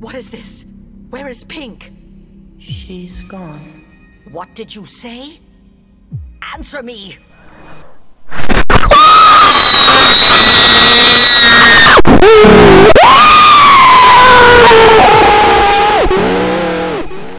What is this? Where is Pink? She's gone. What did you say? Answer me!